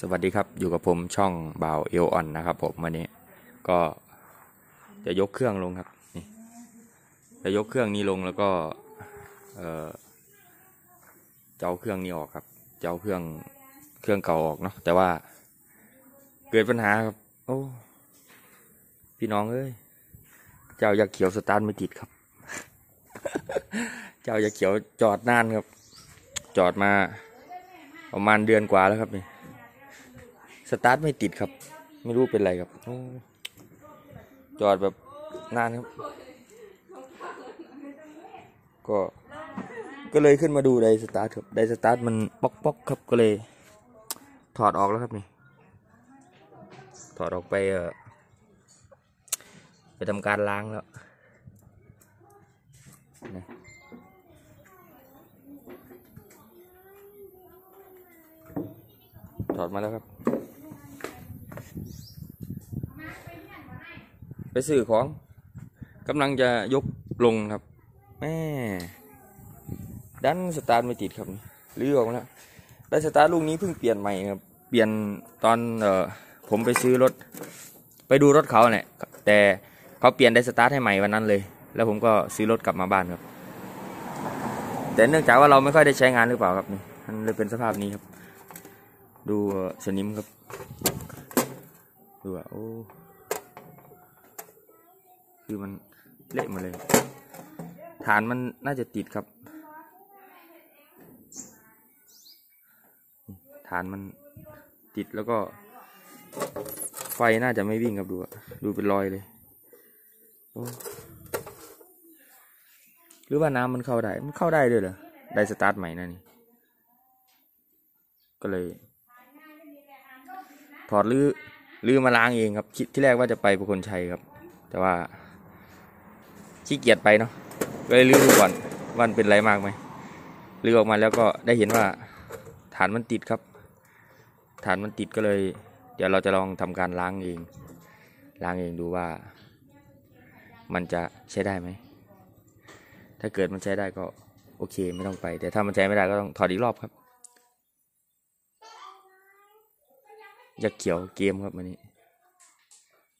สวัสดีครับอยู่กับผมช่องบ่าวเอลออนนะครับผมวันนี้ก็จะยกเครื่องลงครับนี่จะยกเครื่องนี้ลงแล้วก็เออจะเอาเครื่องนี้ออกครับจะเอาเครื่องเครื่องเก่าออกเนาะแต่ว่าเกิดปัญหาครับโอ้พี่น้องเอ้ยเจ้าอยากเขียวสตาร์ทไม่ติดครับ เจ้าอยากเขียวจอดนานครับ จอดมาประมาณเดือนกว่าแล้วครับนี่ สตาร์ทไม่ติดครับ ไม่รู้เป็นไรครับจอดแบบนานครับ ก็ก็เลยขึ้นมาดูไดสตาร์ทครับไดสตาร์ทมันป๊อกป๊อกครับก็เลย ถอดออกแล้วครับนี่ถอดออกไปเออไปทำการล้างแล้วนะถอดมาแล้วครับ ไปซื้อของกำลังจะยกลงครับแม่ดันสตาร์ทไม่ติดครับลื้อออกมาแล้วได้สตาร์ทลูกนี้เพิ่งเปลี่ยนใหม่ครับ เปลี่ยนตอนเออผมไปซื้อรถ ไปดูรถเขาเนี่ยแต่เขาเปลี่ยนได้สตาร์ทให้ใหม่วันนั้นเลย แล้วผมก็ซื้อรถกลับมาบ้านครับ แต่เนื่องจากว่าเราไม่ค่อยได้ใช้งานหรือเปล่าครับนี่มันเลยเป็นสภาพนี้ครับ ดูสนิมครับดูอะโอ้ คือมันเละหมาเลย ฐานมันน่าจะติดครับ ฐานมันติดแล้วก็ ไฟน่าจะไม่วิ่งครับดูดูเป็นรอยเลย หรือว่าน้ำมันเข้าได้ มันเข้าได้ด้วยเหรอ ได้สตาร์ทใหม่นั่นนี่ ก็เลย ถอดลื้อลื้อมาล้างเองครับ คิดที่แรกว่าจะไปประคนชัยครับ แต่ว่า ขี้เกียจไปเนาะก็เลยลื้อดูก่อนว่ามันเป็นไรมากไหมลื้อออกมาแล้วก็ได้เห็นว่าฐานมันติดครับ ฐานมันติดก็เลย เดี๋ยวเราจะลองทำการล้างเอง ล้างเองดูว่า มันจะใช้ได้ไหม ถ้าเกิดมันใช้ได้ก็โอเคไม่ต้องไป แต่ถ้ามันใช้ไม่ได้ก็ต้องถอดอีกรอบครับยักเขียวเกมครับวันนี้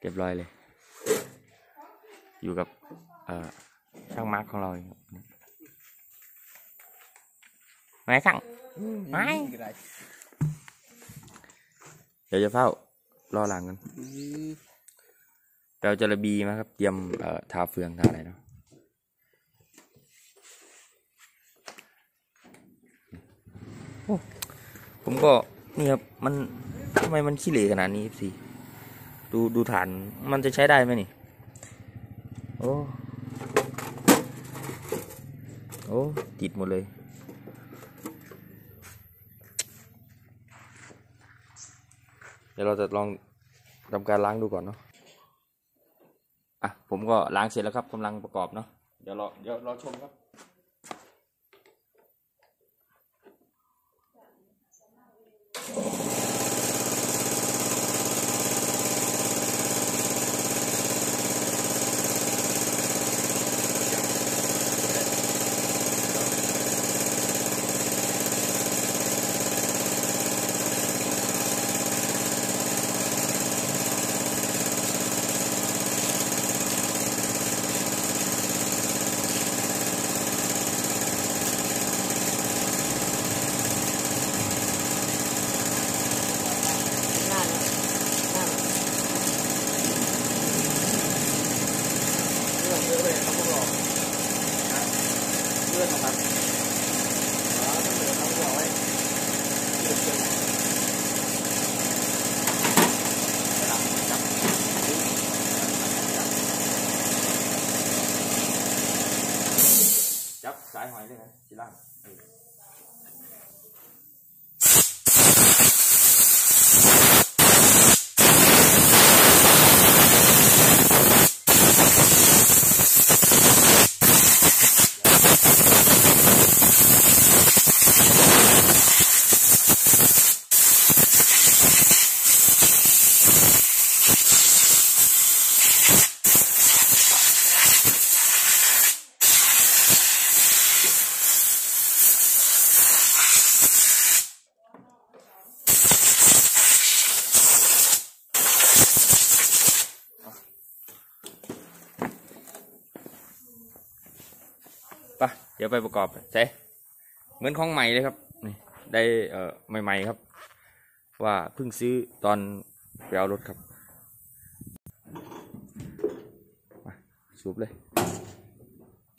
เรียบร้อยเลย อยู่กับ ช่างมาร์คของเราเองครับไหนสั่งไม่เดี๋ยวจะเฝ้ารอหลังกันเราจะระบีมาครับเตรียมเอ่อทาเฟืองทาอะไรเนาะโอ้ผมก็นี่ครับมันทำไมมันขี้เหร่ขนาดนี้สิดูดูฐานมันจะใช้ได้ไหมนี่ โอ้ โอ้ติดหมดเลย เดี๋ยวเราจะลองทำการล้างดูก่อนเนาะอะผมก็ล้างเสร็จแล้วครับกำลังประกอบเนาะเดี๋ยวรอเดี๋ยวรอชมครับ หน้าเนี่ยหน้าเรื่องเยอะเลยครับพวกเรา เรื่องนะครับอ๋อต้องเหลือต้ องรอไว้เรื่องเรื่องจับจับสายหอยได้ไหมสิล่างเดี๋ยวไปประกอบใช่เหมือนของใหม่เลยครับนี่ได้เอ่อใหม่ ๆ ครับ ว่าเพิ่งซื้อตอนไปเอารถครับมาสูบเลย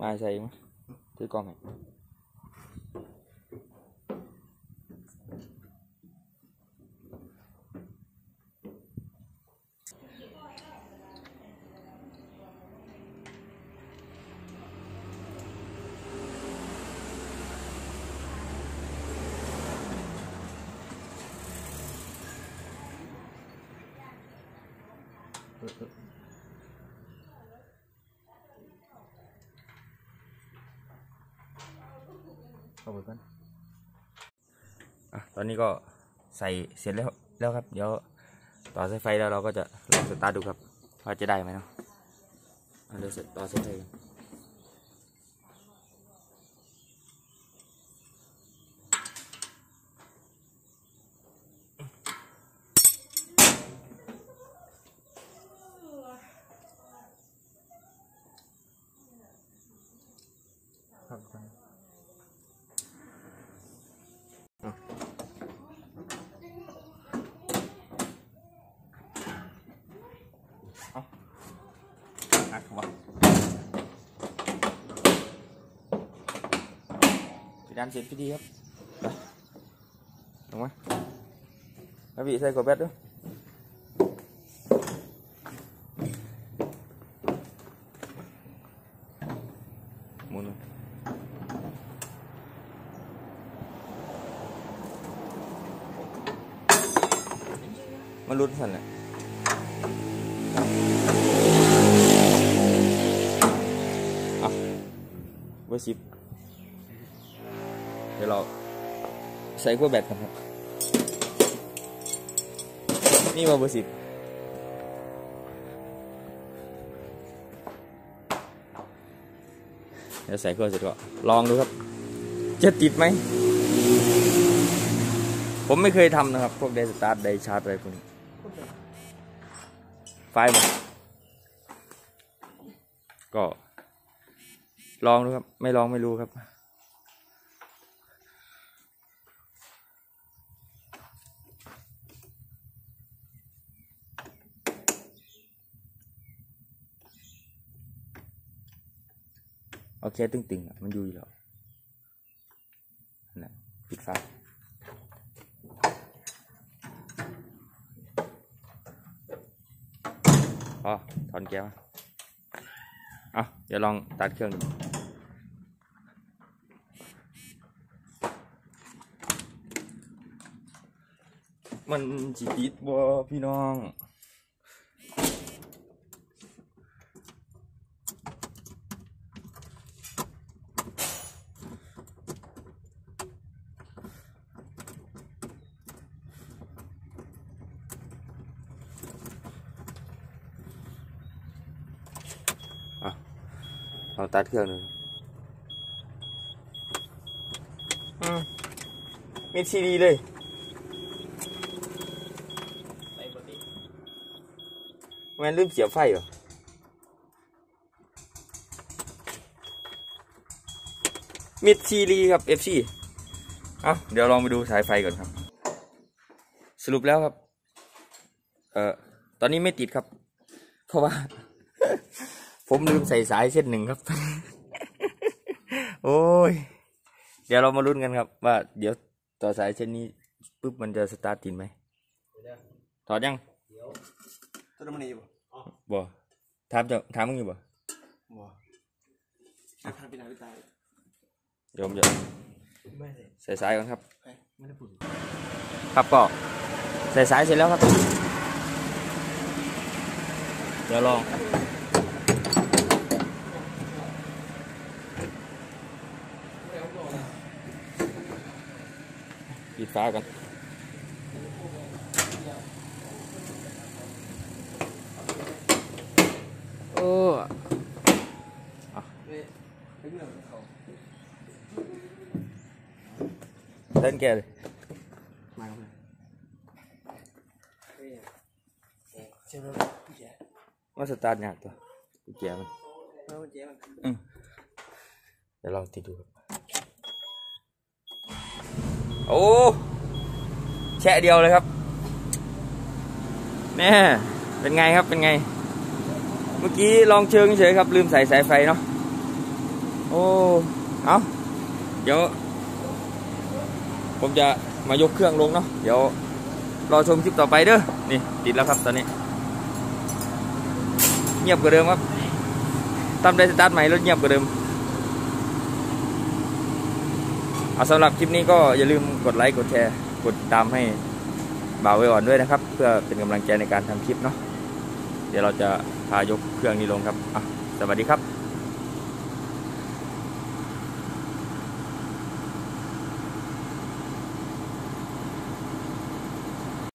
มาใส่มั้ยถือกล้องให้ เข้าไปก่อนอะตอนนี้ก็ใส่เสร็จแล้วแล้วครับ เดี๋ยวต่อสายไฟแล้วเราก็จะลองสตาร์ทดูครับว่าจะได้ไหมเนาะอะเดี๋ยวเสร็จต่อสายไฟ อัดหัวพี่ดันเสร็จพิธีครับไปลงมาแล้วพี่ใส่กดแบตด้วยหมุนมันรุดสั่นแหละอะเบอร์สิบเดี๋ยวเราใส่ขั้วแบตกันครับ นี่มาเบอร์สิบเดี๋ยวใส่ขั้วเสร็จก็ลองดูครับ จะติดไหม ผมไม่เคยทำนะครับ พวกไดสตาร์ทไดชาร์จอะไรพวกนี้ไฟล์มันก็ ลองดูครับ ไม่ลองไม่รู้ครับ โอเคตึงๆอะมันอยู่อยู่แล้วนะปิดไฟพอถอนแก้วมาเอาเดี๋ยวลองตัดเครื่องดู มันจิติดบ่พี่น้องลองตัดเครื่องดูอืมมีทีดีเลย ใส่บติ แมันลืมเสียบไฟเหรอมิดซีรีครับ FC เอาเดี๋ยวลองไปดูสายไฟก่อนครับ สรุปแล้วครับ เอ่อ ตอนนี้ไม่ติดครับ เพราะว่า ผมลืมใส่สายเส้นหนึ่งครับ โอ้ย เดี๋ยวเรามาลุ้นกันครับ ว่า เดี๋ยวต่อสายเส้นนี้ปุ๊บมันจะสตาร์ทติดไหมถอดยัง ตัวนั้นมันนี่อยู่บ่ถามจะถามมึงอยู่บ่บ่ทางไปไหนไปตายเดี๋ยวผมจะไม่เลยใส่สายก่อนครับไม่ได้พูดครับก็ใส่สายเสร็จแล้วครับ เดี๋ยวลองปิดฟ้ากัน โอ้ เฮ้ยเฮ้ยเรื่องเขา เล่นแกเลยมาครับเฮ้ยเชื่อไหมพี่แจ๊ว่าสตาร์ทยากตัวกุญแจมันเออเจ๊มันอืมเดี๋ยวลองติดดูครับโอ้แชะเดียวเลยครับแน่เป็นไงครับเป็นไง เมื่อกี้ลองเชิงเฉยครับ ลืมใส่สายไฟเนาะโอ้เอาเดี๋ยว ผมจะมายกเครื่องลงเนาะเดี๋ยวรอชมคลิปต่อไปเด้อนี่ติดแล้วครับตอนนี้ เงียบกว่าเดิมครับทำได้สตาร์ทใหม่รถเงียบกว่าเดิมเอาสำหรับคลิปนี้ก็อย่าลืมกดไลค์กดแชร์กดติดตามให้บ่าวไว้อ่อนด้วยนะครับ เพื่อเป็นกำลังใจในการทำคลิปเนาะเดี๋ยวเราจะพายกเครื่องนี้ลงครับอะสวัสดีครับ